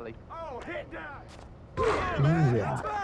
Ali. Oh, hit down. Yeah.